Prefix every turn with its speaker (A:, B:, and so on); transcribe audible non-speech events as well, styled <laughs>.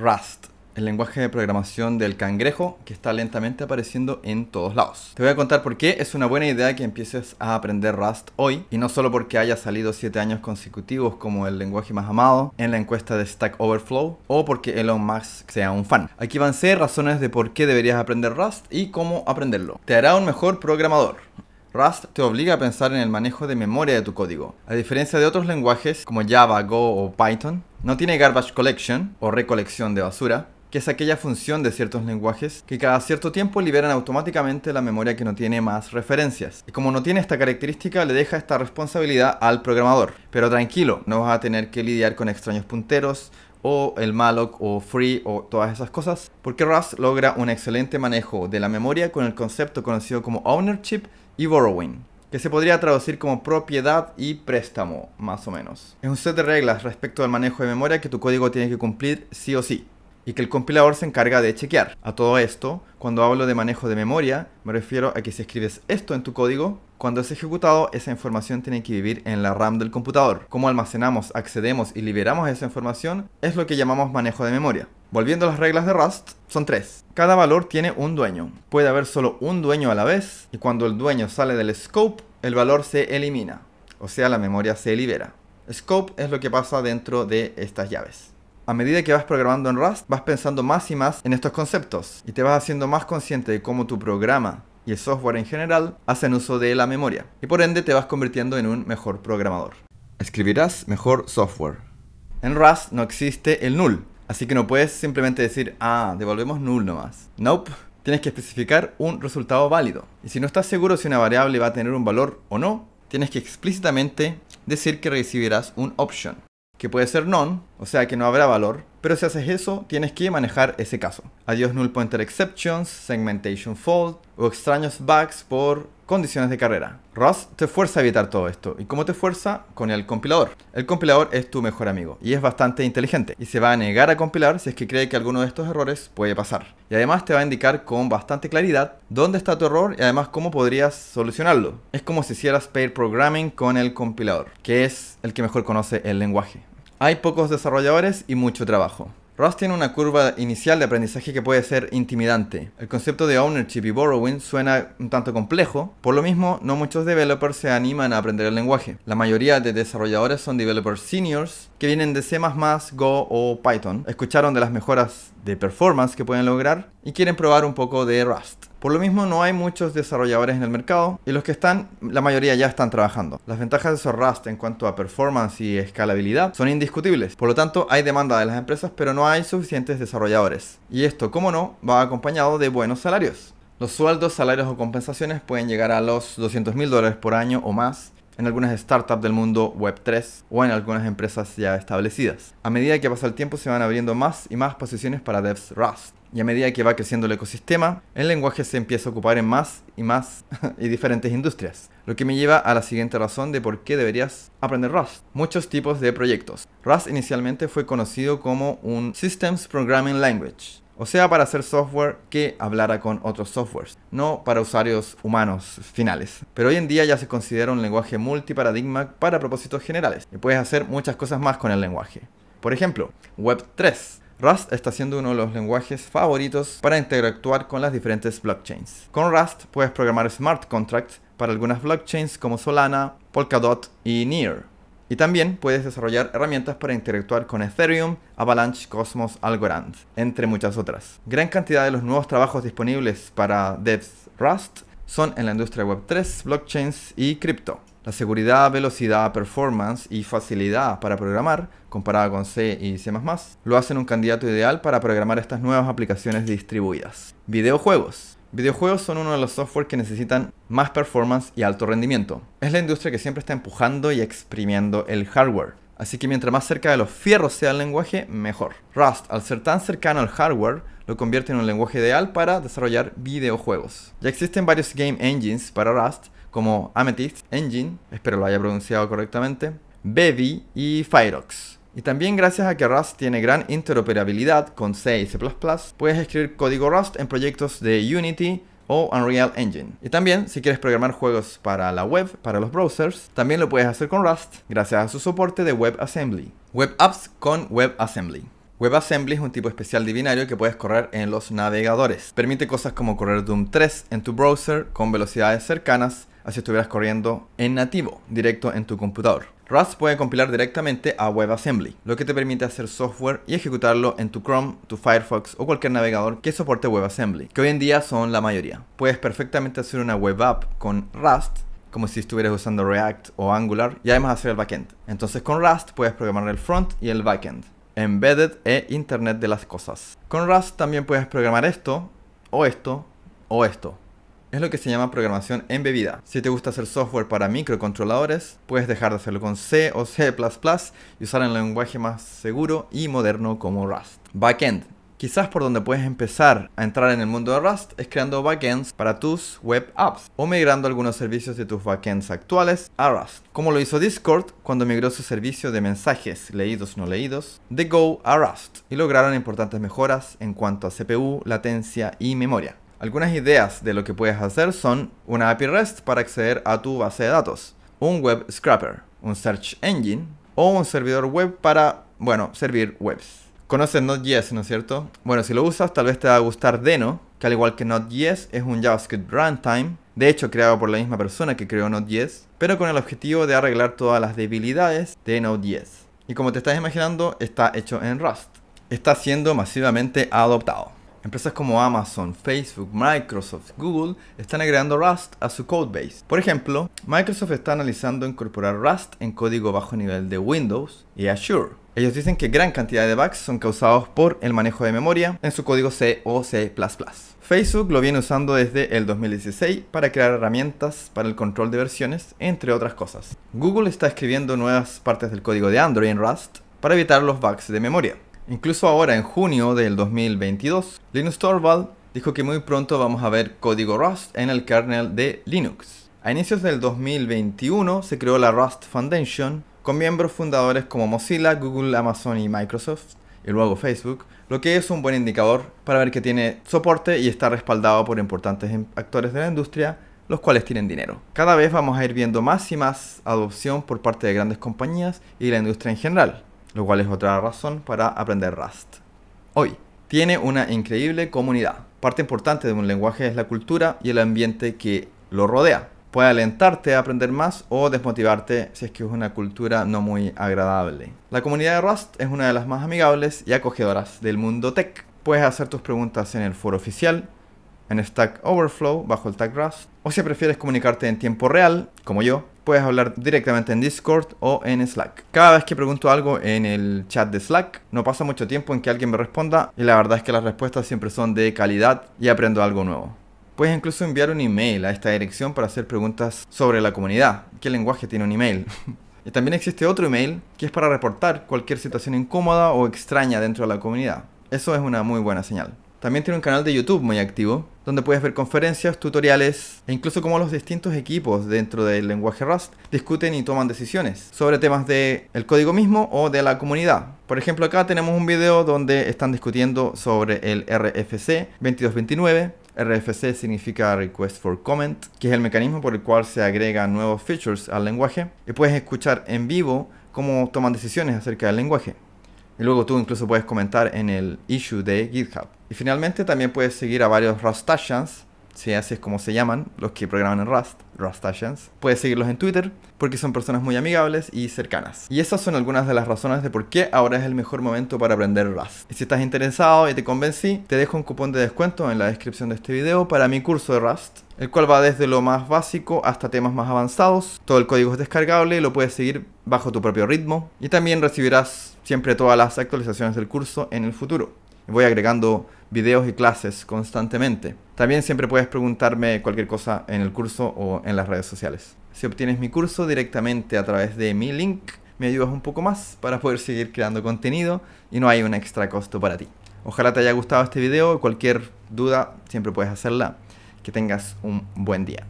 A: Rust, el lenguaje de programación del cangrejo que está lentamente apareciendo en todos lados. Te voy a contar por qué es una buena idea que empieces a aprender Rust hoy y no solo porque haya salido 7 años consecutivos como el lenguaje más amado en la encuesta de Stack Overflow o porque Elon Musk sea un fan. Aquí van 6 razones de por qué deberías aprender Rust y cómo aprenderlo. Te hará un mejor programador. Rust te obliga a pensar en el manejo de memoria de tu código. A diferencia de otros lenguajes como Java, Go o Python, no tiene garbage collection o recolección de basura, que es aquella función de ciertos lenguajes que cada cierto tiempo liberan automáticamente la memoria que no tiene más referencias. Y como no tiene esta característica, le deja esta responsabilidad al programador. Pero tranquilo, no vas a tener que lidiar con extraños punteros, o el malloc o free o todas esas cosas, porque Rust logra un excelente manejo de la memoria con el concepto conocido como ownership y borrowing, que se podría traducir como propiedad y préstamo, más o menos. Es un set de reglas respecto al manejo de memoria que tu código tiene que cumplir sí o sí y que el compilador se encarga de chequear. A todo esto, cuando hablo de manejo de memoria, me refiero a que si escribes esto en tu código, cuando es ejecutado, esa información tiene que vivir en la RAM del computador. Cómo almacenamos, accedemos y liberamos esa información es lo que llamamos manejo de memoria. Volviendo a las reglas de Rust, son tres. Cada valor tiene un dueño. Puede haber solo un dueño a la vez y cuando el dueño sale del scope, el valor se elimina. O sea, la memoria se libera. Scope es lo que pasa dentro de estas llaves. A medida que vas programando en Rust, vas pensando más y más en estos conceptos y te vas haciendo más consciente de cómo tu programa y el software en general hacen uso de la memoria y por ende te vas convirtiendo en un mejor programador. Escribirás mejor software. En Rust no existe el null, Así que no puedes simplemente decir, ah, devolvemos null nomás. Nope. Tienes que especificar un resultado válido. Y si no estás seguro si una variable va a tener un valor o no, tienes que explícitamente decir que recibirás un option, que puede ser none, o sea que no habrá valor, pero si haces eso, tienes que manejar ese caso. Adiós null pointer exceptions, segmentation fault o extraños bugs por condiciones de carrera. Rust te fuerza a evitar todo esto. ¿Y cómo te fuerza? Con el compilador. El compilador es tu mejor amigo y es bastante inteligente y se va a negar a compilar si es que cree que alguno de estos errores puede pasar. Y además te va a indicar con bastante claridad dónde está tu error y además cómo podrías solucionarlo. Es como si hicieras pair programming con el compilador, que es el que mejor conoce el lenguaje. Hay pocos desarrolladores y mucho trabajo. Rust tiene una curva inicial de aprendizaje que puede ser intimidante. El concepto de ownership y borrowing suena un tanto complejo, por lo mismo no muchos developers se animan a aprender el lenguaje. La mayoría de desarrolladores son developers seniors que vienen de C++, Go o Python, escucharon de las mejoras de performance que pueden lograr y quieren probar un poco de Rust. Por lo mismo no hay muchos desarrolladores en el mercado y los que están, la mayoría ya están trabajando. Las ventajas de ser Rust en cuanto a performance y escalabilidad son indiscutibles. Por lo tanto hay demanda de las empresas pero no hay suficientes desarrolladores. Y esto, como no, va acompañado de buenos salarios. Los sueldos, salarios o compensaciones pueden llegar a los 200 mil dólares por año o más en algunas startups del mundo Web3 o en algunas empresas ya establecidas. A medida que pasa el tiempo se van abriendo más y más posiciones para devs Rust. Y a medida que va creciendo el ecosistema, el lenguaje se empieza a ocupar en más y más <laughs> y diferentes industrias. Lo que me lleva a la siguiente razón de por qué deberías aprender Rust. Muchos tipos de proyectos. Rust inicialmente fue conocido como un Systems Programming Language. O sea, para hacer software que hablara con otros softwares, no para usuarios humanos finales. Pero hoy en día ya se considera un lenguaje multiparadigma para propósitos generales y puedes hacer muchas cosas más con el lenguaje. Por ejemplo, Web 3 Rust está siendo uno de los lenguajes favoritos para interactuar con las diferentes blockchains. Con Rust puedes programar smart contracts para algunas blockchains como Solana, Polkadot y Near. Y también puedes desarrollar herramientas para interactuar con Ethereum, Avalanche, Cosmos, Algorand, entre muchas otras. Gran cantidad de los nuevos trabajos disponibles para devs Rust son en la industria Web3, blockchains y cripto. La seguridad, velocidad, performance y facilidad para programar, comparada con C y C++, lo hacen un candidato ideal para programar estas nuevas aplicaciones distribuidas. Videojuegos. Videojuegos son uno de los software que necesitan más performance y alto rendimiento. Es la industria que siempre está empujando y exprimiendo el hardware. Así que mientras más cerca de los fierros sea el lenguaje, mejor. Rust, al ser tan cercano al hardware, lo convierte en un lenguaje ideal para desarrollar videojuegos. Ya existen varios game engines para Rust, como Amethyst Engine, espero lo haya pronunciado correctamente, Bevy y Fireox. Y también gracias a que Rust tiene gran interoperabilidad con C y C++, puedes escribir código Rust en proyectos de Unity o Unreal Engine. Y también, si quieres programar juegos para la web, para los browsers, también lo puedes hacer con Rust gracias a su soporte de WebAssembly. Web Apps con WebAssembly. WebAssembly es un tipo especial de binario que puedes correr en los navegadores. Permite cosas como correr Doom 3 en tu browser con velocidades cercanas a si estuvieras corriendo en nativo, directo en tu computador. Rust puede compilar directamente a WebAssembly, lo que te permite hacer software y ejecutarlo en tu Chrome, tu Firefox o cualquier navegador que soporte WebAssembly, que hoy en día son la mayoría. Puedes perfectamente hacer una web app con Rust como si estuvieras usando React o Angular y además hacer el backend. Entonces con Rust puedes programar el front y el backend, embedded e Internet de las cosas. Con Rust también puedes programar esto, o esto, o esto. Es lo que se llama programación embebida. Si te gusta hacer software para microcontroladores, puedes dejar de hacerlo con C o C++ y usar el lenguaje más seguro y moderno como Rust. Backend. Quizás por donde puedes empezar a entrar en el mundo de Rust es creando backends para tus web apps o migrando algunos servicios de tus backends actuales a Rust, como lo hizo Discord cuando migró su servicio de mensajes leídos no leídos de Go a Rust y lograron importantes mejoras en cuanto a CPU, latencia y memoria. Algunas ideas de lo que puedes hacer son una API REST para acceder a tu base de datos, un web scraper, un search engine o un servidor web para, bueno, servir webs. Conoces Node.js, ¿no es cierto? Bueno, si lo usas, tal vez te va a gustar Deno, que al igual que Node.js es un JavaScript runtime, de hecho creado por la misma persona que creó Node.js, pero con el objetivo de arreglar todas las debilidades de Node.js. Y como te estás imaginando, está hecho en Rust. Está siendo masivamente adoptado. Empresas como Amazon, Facebook, Microsoft, Google están agregando Rust a su codebase. Por ejemplo, Microsoft está analizando incorporar Rust en código bajo nivel de Windows y Azure. Ellos dicen que gran cantidad de bugs son causados por el manejo de memoria en su código C o C++. Facebook lo viene usando desde el 2016 para crear herramientas para el control de versiones, entre otras cosas. Google está escribiendo nuevas partes del código de Android en Rust para evitar los bugs de memoria. Incluso ahora, en junio del 2022, Linus Torvald dijo que muy pronto vamos a ver código Rust en el kernel de Linux. A inicios del 2021 se creó la Rust Foundation con miembros fundadores como Mozilla, Google, Amazon y Microsoft, y luego Facebook, lo que es un buen indicador para ver que tiene soporte y está respaldado por importantes actores de la industria, los cuales tienen dinero. Cada vez vamos a ir viendo más y más adopción por parte de grandes compañías y la industria en general lo cual es otra razón para aprender Rust. Hoy, tiene una increíble comunidad. Parte importante de un lenguaje es la cultura y el ambiente que lo rodea. Puede alentarte a aprender más o desmotivarte si es que es una cultura no muy agradable. La comunidad de Rust es una de las más amigables y acogedoras del mundo tech. Puedes hacer tus preguntas en el foro oficial, en Stack Overflow bajo el tag Rust, o si prefieres comunicarte en tiempo real, como yo, puedes hablar directamente en Discord o en Slack. Cada vez que pregunto algo en el chat de Slack, no pasa mucho tiempo en que alguien me responda y la verdad es que las respuestas siempre son de calidad y aprendo algo nuevo. Puedes incluso enviar un email a esta dirección para hacer preguntas sobre la comunidad. ¿Qué lenguaje tiene un email? <laughs> y también existe otro email que es para reportar cualquier situación incómoda o extraña dentro de la comunidad. Eso es una muy buena señal. También tiene un canal de YouTube muy activo, donde puedes ver conferencias, tutoriales e incluso cómo los distintos equipos dentro del lenguaje Rust discuten y toman decisiones sobre temas del el código mismo o de la comunidad. Por ejemplo, acá tenemos un video donde están discutiendo sobre el RFC 2229. RFC significa Request for Comment, que es el mecanismo por el cual se agregan nuevos features al lenguaje. Y puedes escuchar en vivo cómo toman decisiones acerca del lenguaje. Y luego tú incluso puedes comentar en el issue de GitHub. Y finalmente también puedes seguir a varios Rustassians, si así es como se llaman, los que programan en Rust, Rustassians. Puedes seguirlos en Twitter porque son personas muy amigables y cercanas. Y esas son algunas de las razones de por qué ahora es el mejor momento para aprender Rust. Y si estás interesado y te convencí, te dejo un cupón de descuento en la descripción de este video para mi curso de Rust, el cual va desde lo más básico hasta temas más avanzados. Todo el código es descargable y lo puedes seguir bajo tu propio ritmo. Y también recibirás siempre todas las actualizaciones del curso en el futuro. Voy agregando videos y clases constantemente. También siempre puedes preguntarme cualquier cosa en el curso o en las redes sociales. Si obtienes mi curso directamente a través de mi link, me ayudas un poco más para poder seguir creando contenido y no hay un extra costo para ti. Ojalá te haya gustado este video. Cualquier duda siempre puedes hacerla. Que tengas un buen día.